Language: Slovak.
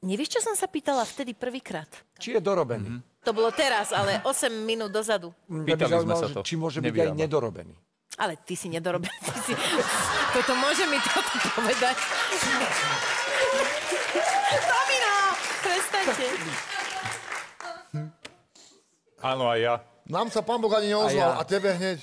Nevieš, čo som sa pýtala vtedy prvýkrát? Či je dorobený? Mm-hmm. To bolo teraz, ale 8 minút dozadu. Pýtali sme sa to. Či môže byť aj nedorobený. Ale ty si nedorobený. Ty si... Toto môže mi toto povedať. Domino, prestaňte. Áno, aj ja. Nám sa pán Boh ani neozval a, ja. a tebe hneď.